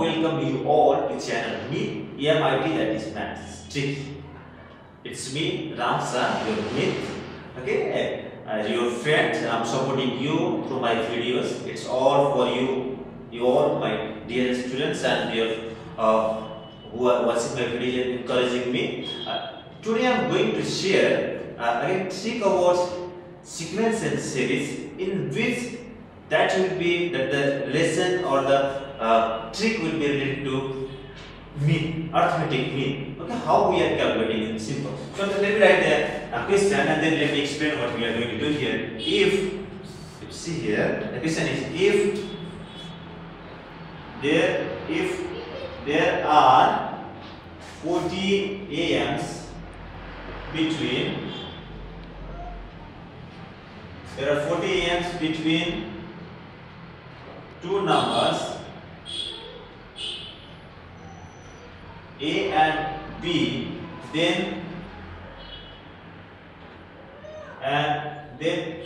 welcome you all to channel me EMIT that is maths trick. It's me Ramsa, your myth. Okay, as your friend, I'm supporting you through my videos. It's all for you, you all my dear students and your uh, who are watching my video encouraging me. Uh, today I'm going to share uh, a trick about sequence and series in which that will be that the lesson or the uh, trick will be related to mean, arithmetic mean. Okay, how we are calculating in simple. So let me write the question and then let me explain what we are going to do here. If, if see here, the question is if there if there are 40 AMs between there are 40 AMs between two numbers A and B then and then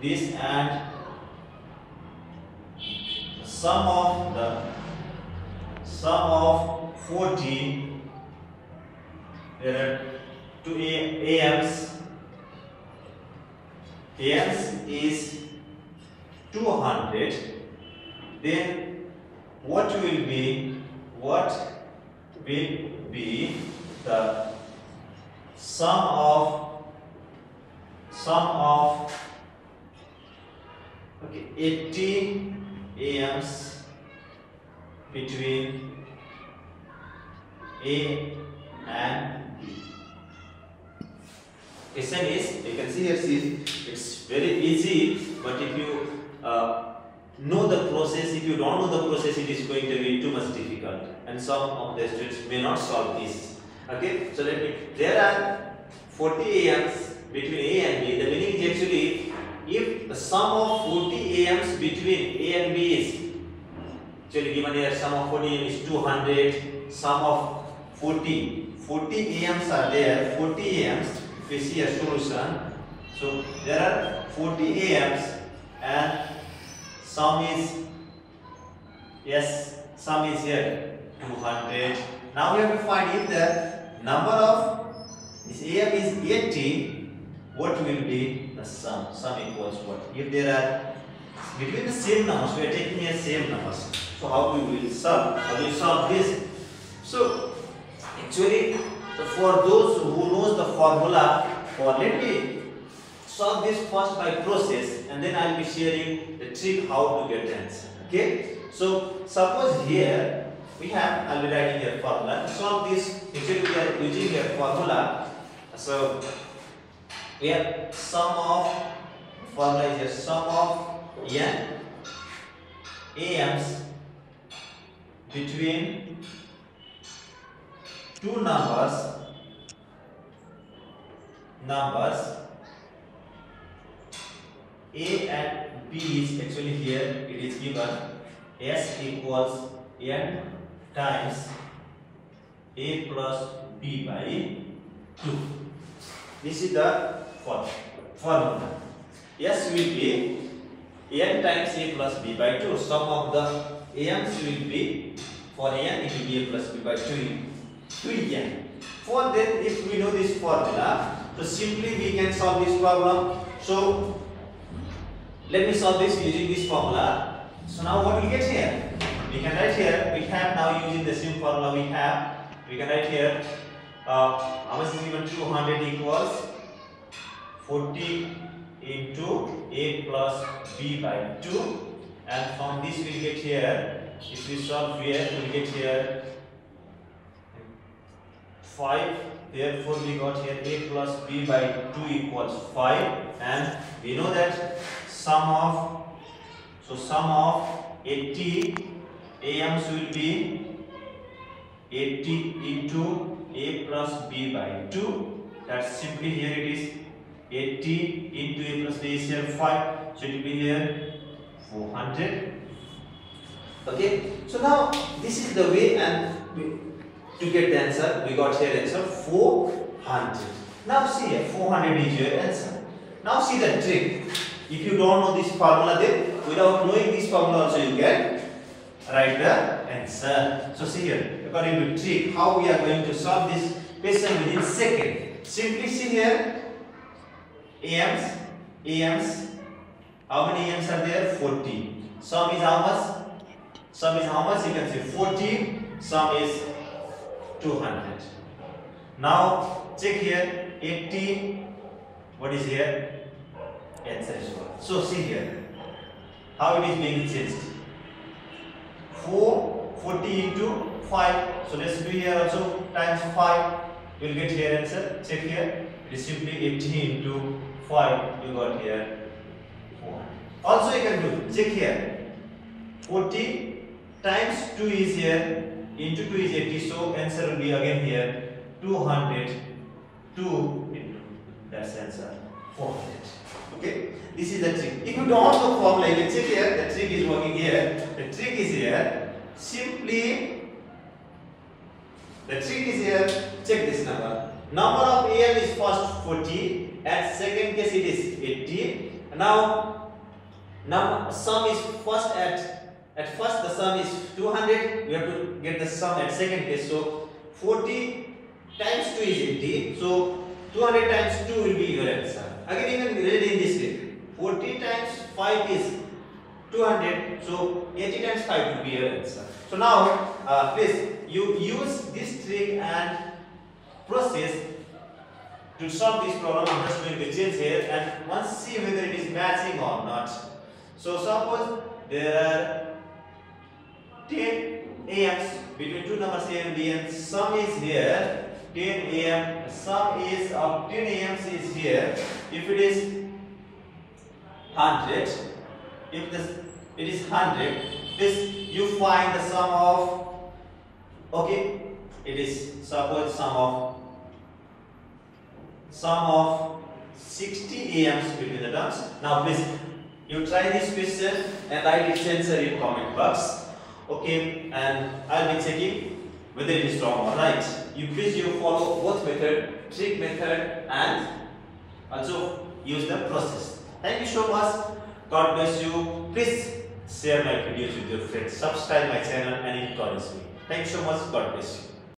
this and sum of the sum of 40 there are two AMs AMs is 200 then what will be what will be the sum of sum of okay 80 AMs between A and B. Question is you can see here see it's very easy but if you uh, know the process if you don't know the process it is going to be too much difficult and some of the students may not solve this. Okay so let me there are 40 AMs between A and B. The meaning is actually if the sum of 40 AMs between A and B is actually given here sum of 40 AM is 200 sum of 40 40 AMs are there 40 AMs we see a solution. So there are 40 AMs and sum is yes sum is here 200 now we have to find if the number of this AM is 80 what will be the sum? Sum equals what? If there are between the same numbers we are taking here same numbers. So how we will solve how do we solve this? So actually for those who knows the formula for let me solve this first by process and then I'll be sharing the trick how to get answer. Okay. So suppose here we have writing here formula. To solve this actually we are using here formula. So we have sum of formula is here sum of n AMs between two numbers numbers a and B is actually here it is given S equals N times A plus B by 2. This is the formula. S will be N times A plus B by 2. Sum of the AMs will be for N it will be A plus B by 2, 2N. For then if we know this formula so simply we can solve this problem. So let me solve this using this formula. So now what we get here? We can write here, we have now using the same formula we have, we can write here, uh, how much is given 200 equals 40 into A plus B by 2 and from this we get here, if we solve here, we get here 5 therefore we got here a plus b by 2 equals 5 and we know that sum of so sum of 80 Will be 80 into a plus b by 2 that's simply here it is. 80 into a plus b is here 5 so it will be here 400 okay? So now this is the way and to get the answer we got here answer 400 now see here 400 is your answer. Now see the trick. If you don't know this formula then without knowing this formula also you can write the answer. So see here, according to trick, how we are going to solve this question within second. Simply see here, AMs, AMs, how many AMs are there? 40. Sum is how much? Sum is how much? You can say 40, sum is 200. Now check here, 80, what is here? Answer is 1. So see here, how it is being changed. 4 40 into 5 so let's do here also. Times 5 you'll get here answer check here. It is simply 80 into 5 you got here 4 also you can do. Check here. 40 times 2 is here. Into 2 is 80 so answer will be again here. 200 2 into. That's answer. 400 okay this is the trick. If you don't know formula you can check here the trick is working here. The trick is here. Simply the trick is here. Check this number. Number of am is first 40 at second case it is 80 now now sum is first at at first the sum is 200 we have to get the sum at second case. So 40 times 2 is 80 so 200 times 2 will be your answer. Again you can read 40 times 5 is 200 so 80 times 5 will be your answer. So now uh, please you use this trick and process to solve this problem. I'm just going to change here and once see whether it is matching or not. So suppose there are 10 am's between two numbers a and b and sum is here. 10 am sum is of 10 am's is here. If it is 100 if this it is 100 this you find the sum of okay it is suppose sum of sum of 60 am's between the terms. Now please you try this question and write its answer in comment box okay? And i'll be checking whether it is wrong or right. You please you follow both method trick method and also use the process thank you so much. God bless you. Please share my videos with your friends. Subscribe my channel and encourage me. Thank you so much. God bless you